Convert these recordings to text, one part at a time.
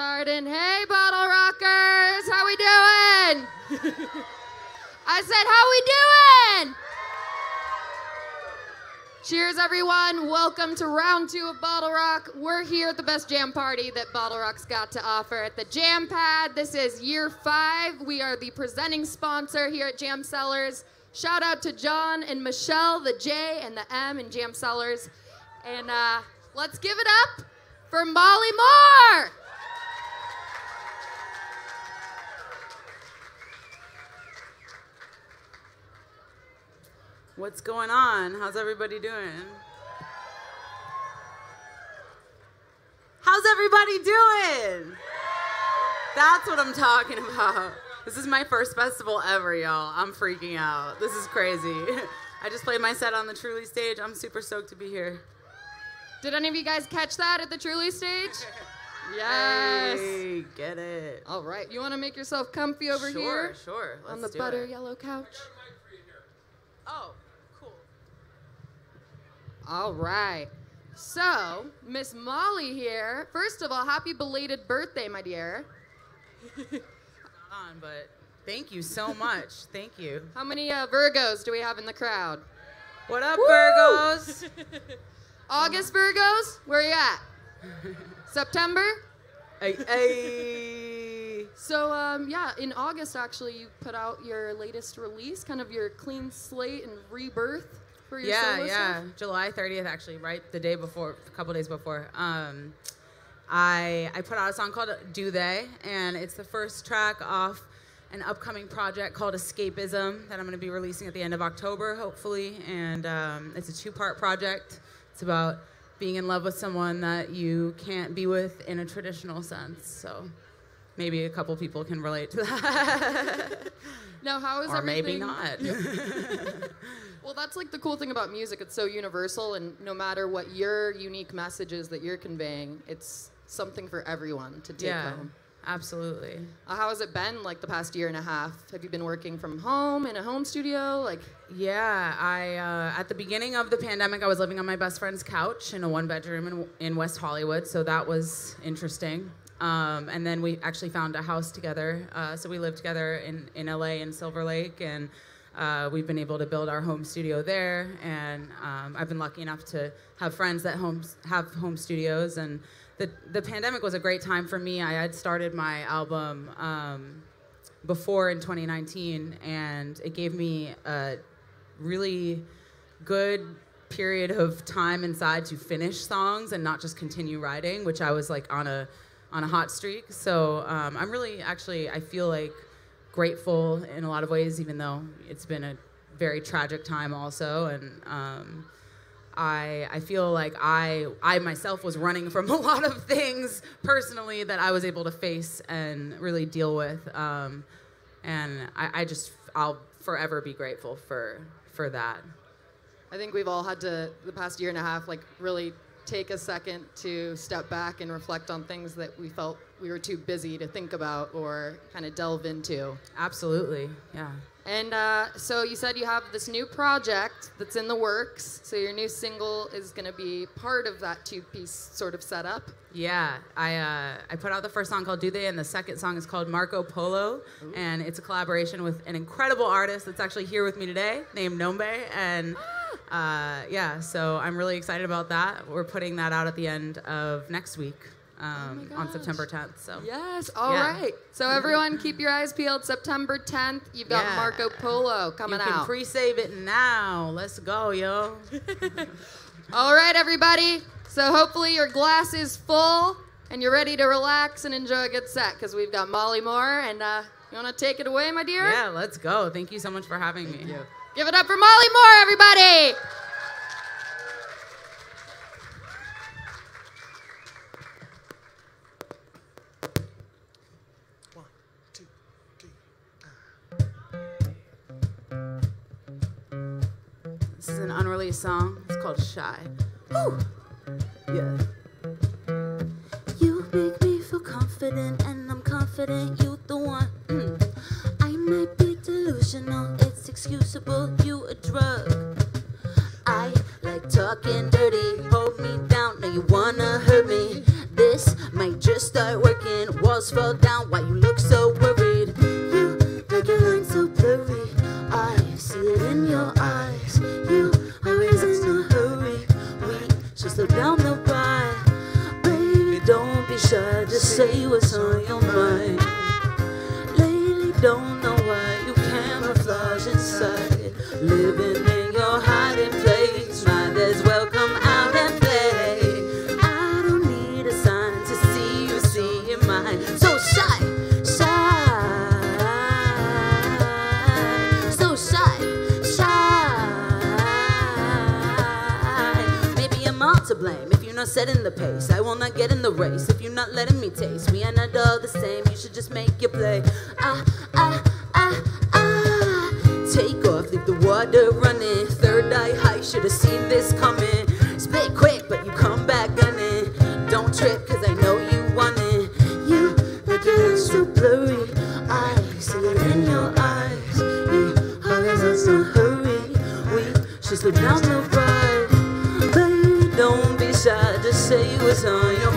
Chardon. Hey, bottle rockers, how we doing? I said, how we doing? Cheers, everyone. Welcome to round two of BottleRock. We're here at the best jam party that BottleRock's got to offer at the Jam Pad. This is year five. We are the presenting sponsor here at JaM Cellars. Shout out to John and Michelle, the J and the M in JaM Cellars. And uh, let's give it up for Molly Moore. What's going on? How's everybody doing? How's everybody doing? That's what I'm talking about. This is my first festival ever, y'all. I'm freaking out. This is crazy. I just played my set on the Truly stage. I'm super stoked to be here. Did any of you guys catch that at the Truly stage? Yes. Hey, get it. All right. You want to make yourself comfy over sure, here Sure, Let's on the do butter it. yellow couch? Oh, cool. All right. So, Miss Molly here. First of all, happy belated birthday, my dear. On, but thank you so much. Thank you. How many uh, Virgos do we have in the crowd? What up, Woo! Virgos? August Virgos? Where you at? September? hey, hey. So, um, yeah, in August, actually, you put out your latest release, kind of your clean slate and rebirth for your yeah, solo yeah. stuff. July 30th, actually, right the day before, a couple days before. Um, I I put out a song called "Do They," and it's the first track off an upcoming project called "Escapism" that I'm going to be releasing at the end of October, hopefully. And um, it's a two-part project. It's about being in love with someone that you can't be with in a traditional sense. So maybe a couple people can relate to that, Now, how is or everything? maybe not. Well, that's like the cool thing about music. It's so universal, and no matter what your unique message is that you're conveying, it's something for everyone to take yeah, home. absolutely. Uh, how has it been like the past year and a half? Have you been working from home in a home studio? Like, Yeah, I uh, at the beginning of the pandemic, I was living on my best friend's couch in a one bedroom in, in West Hollywood, so that was interesting. Um, and then we actually found a house together, uh, so we lived together in, in LA in Silver Lake, and uh, we've been able to build our home studio there. And um, I've been lucky enough to have friends that homes have home studios, and the the pandemic was a great time for me. I had started my album. Um, before in 2019, and it gave me a really good period of time inside to finish songs and not just continue writing, which I was like on a on a hot streak. So um, I'm really actually I feel like grateful in a lot of ways, even though it's been a very tragic time also, and. Um, I, I feel like I, I myself was running from a lot of things personally that I was able to face and really deal with. Um, and I, I just, I'll forever be grateful for, for that. I think we've all had to the past year and a half, like, really take a second to step back and reflect on things that we felt we were too busy to think about or kind of delve into. Absolutely, yeah. And uh, so you said you have this new project that's in the works. So your new single is going to be part of that two-piece sort of setup. Yeah, I, uh, I put out the first song called Do They, and the second song is called Marco Polo. And it's a collaboration with an incredible artist that's actually here with me today named Nombe. And uh, yeah, so I'm really excited about that. We're putting that out at the end of next week um, on. September 10th. So Yes. All right. Yeah. So everyone, keep your eyes peeled. September 10th, you've got Yeah. Marco Polo coming out. you can out. pre save it now. Let's go, yo. All right, everybody. So hopefully your glass is full and you're ready to relax and enjoy a good set because we've got Molly Moore. And uh, you want to take it away, my dear? Yeah, let's go. Thank you so much for having me. Give it up for Molly Moore, everybody. An unreleased song. It's called Shy. Yeah. You make me feel confident, and I'm confident you the one. Mm. I might be delusional, it's excusable, you a drug. I like talking dirty, hold me down, now you wanna hurt me. This might just start working walls fall down. Why you say what's on your mind. Lately, don't know why you camouflage inside. Living in your hiding place. Might as well come out and play. I don't need a sign to see you see in mine. So shy, shy, so shy, shy. Maybe I'm all to blame not setting the pace. I will not get in the race if you're not letting me taste. We are not all the same. You should just make your play. Ah, ah, ah, ah. Take off, leave the water running. Third eye high, should have seen this coming. Split quick, but you come back gunning. Don't trip, say you was on your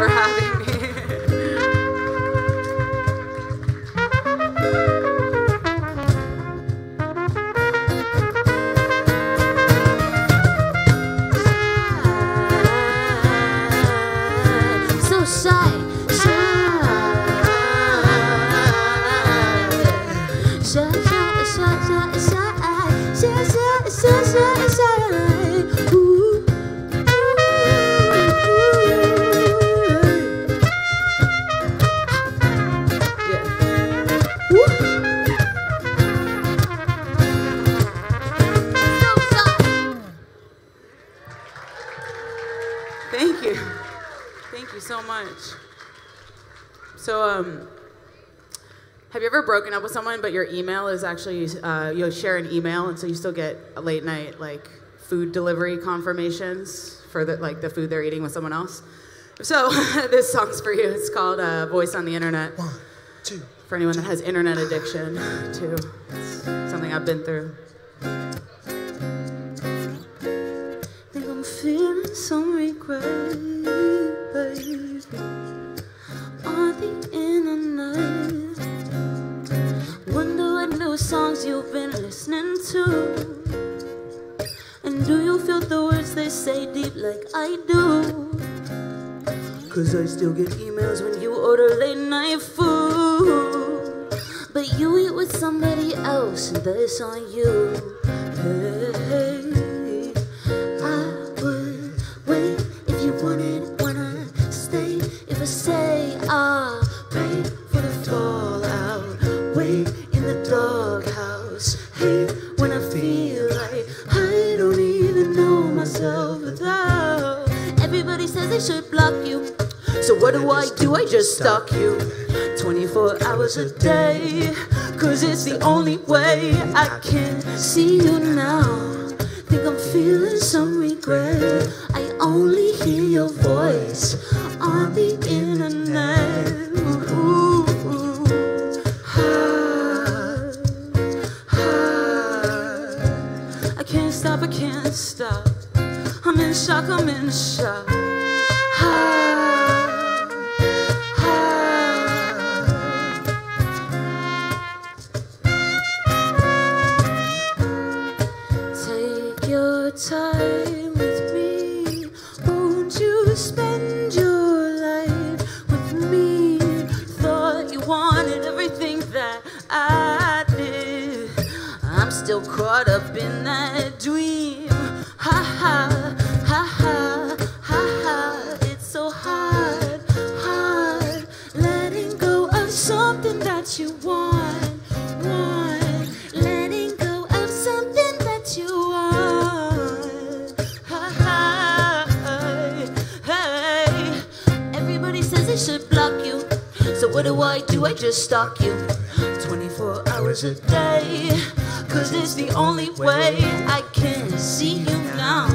for having with someone, but your email is actually, uh, you share an email, and so you still get late night, like, food delivery confirmations for the, like, the food they're eating with someone else? So, this song's for you. It's called uh, Voice on the Internet. One, two. For anyone that has internet addiction, too. It's something I've been through. Think I'm feeling some regret, listening to. And do you feel the words they say deep like I do? Cause I still get emails when you order late night food. But you eat with somebody else, and that's on you. Stalk you 24 hours a day. Cause it's the only way I can see you now. Think I'm feeling some regret. I only hear your voice on the internet. I can't stop, I can't stop. I'm in shock, I'm in shock. Ah. Caught up in that dream. Ha ha, ha ha, ha ha. It's so hard, hard letting go of something that you want, want. Letting go of something that you want. Ha ha, hey. Everybody says they should block you. So what do I do? I just stalk you 24 hours a day. Cause it's the only way I can see you now.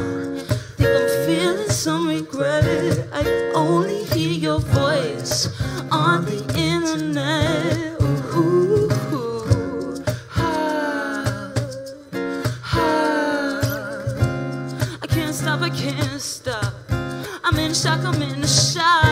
Think I'm feeling some regret. I only hear your voice on the internet. Ooh, ah, ah. I can't stop, I can't stop. I'm in shock, I'm in Give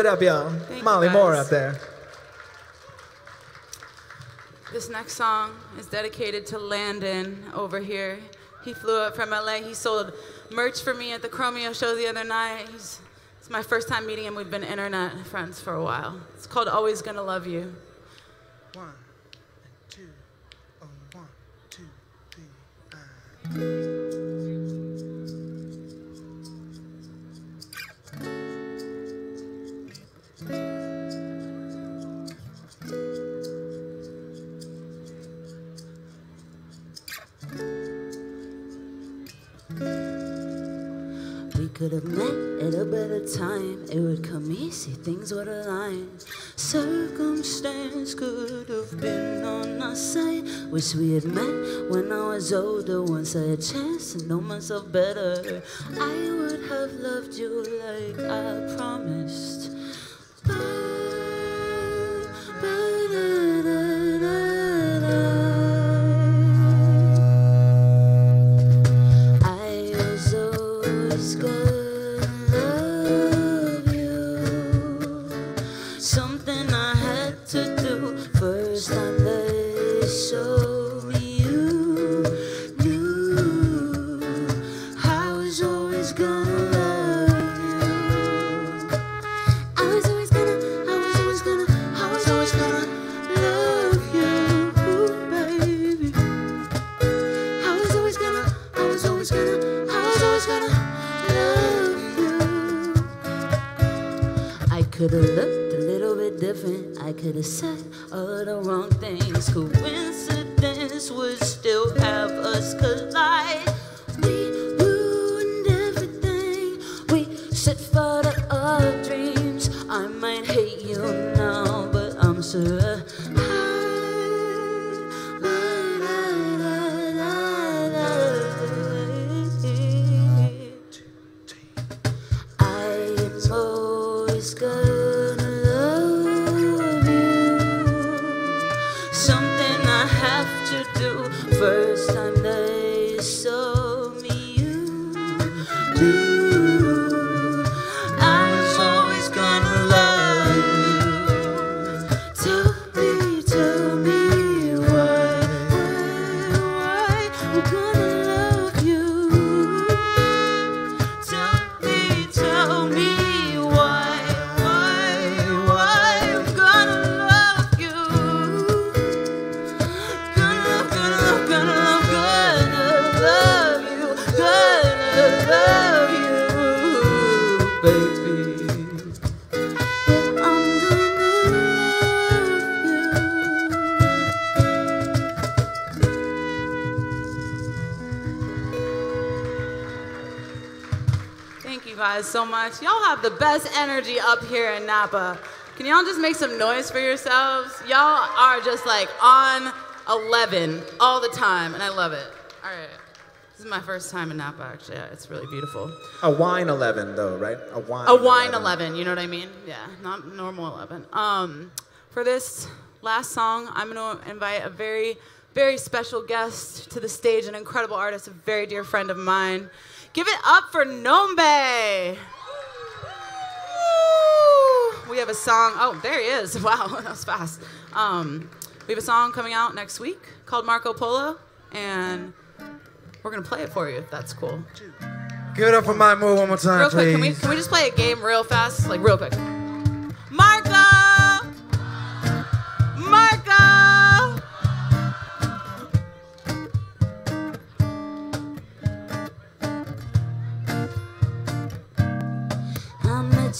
it up, y'all. you, Molly Moore guys. up there. This next song is dedicated to Landon over here. He flew up from LA. He sold merch for me at the Chromeo show the other night. He's, it's my first time meeting him. We've been internet friends for a while. It's called Always Gonna Love You. One, two, oh, one, two, three, ah. We could have met at a better time. It would come easy, things would align. Circumstance could have been on our side. Wish we had met when I was older. Once I had a chance to know myself better, I would have loved you like I promised. But, hate you now, but I'm sure. I'm so much. Y'all have the best energy up here in Napa. Can y'all just make some noise for yourselves? Y'all are just like on 11 all the time, and I love it. All right. This is my first time in Napa, actually. Yeah, it's really beautiful. A wine 11, though, right? A wine. A wine 11, you know what I mean? Yeah, not normal 11. Um, for this last song, I'm going to invite a very, very special guest to the stage, an incredible artist, a very dear friend of mine. Give it up for Nombe. Woo! We have a song. Oh, there he is. Wow, that was fast. Um, we have a song coming out next week called Marco Polo, and we're gonna play it for you if that's cool. Give it up for my move one more time, Real quick, please. can we can we just play a game real fast, like real quick? Marco,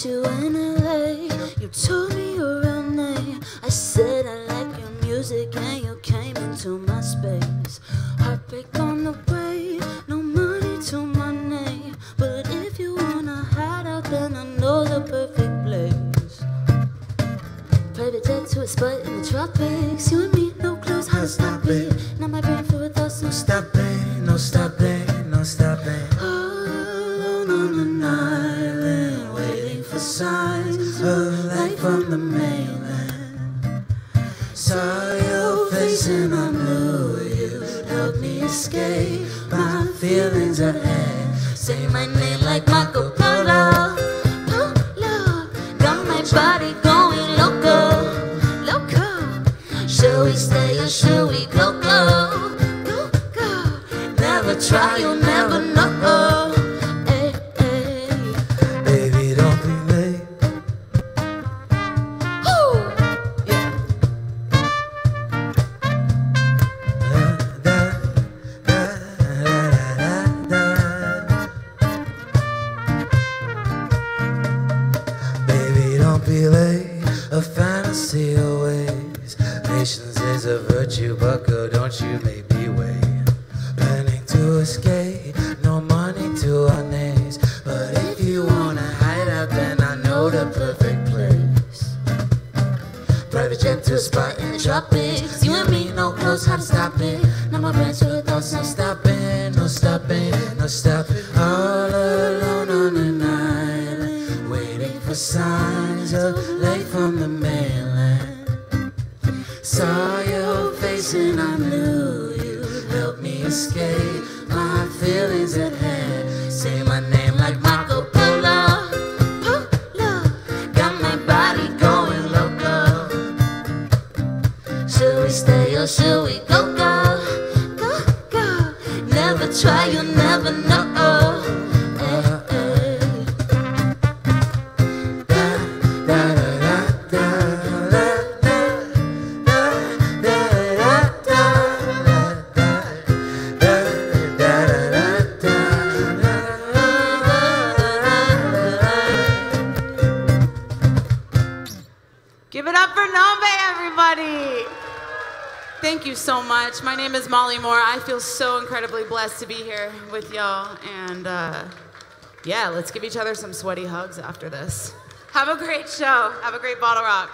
I met you told me your real name. I said I like your music, and you came into my space. Heartbreak on the way, no money to my name. But if you wanna hide out, then I know the perfect place. Private jet to a spot in the tropics. You and me, no clothes, how to stop it? Now my brain full of thoughts, no stop. Stopping, no stopping, no stopping. My name for signs of life from the mainland. Saw your face and I knew you'd help me escape my feelings at hand. Say my name like Marco Polo. Polo. Got my body going loco. Should we stay or should we go, Thank you so much. My name is Molly Moore. I feel so incredibly blessed to be here with y'all. And uh, yeah, let's give each other some sweaty hugs after this. Have a great show. Have a great BottleRock.